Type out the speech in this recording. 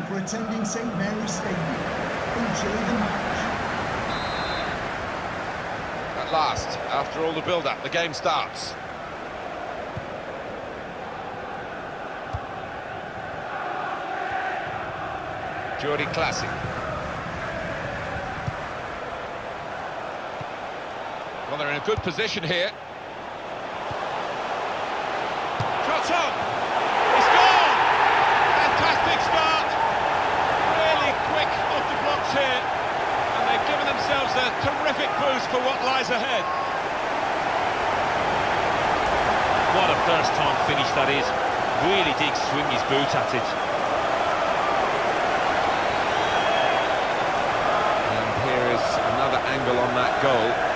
attending St Mary's Stadium. Enjoy the match. At last, after all the build-up, the game starts. Jordy Clasie. Well, they're in a good position here. Shot on! For what lies ahead. What a first-time finish that is. Really did swing his boot at it. And here is another angle on that goal.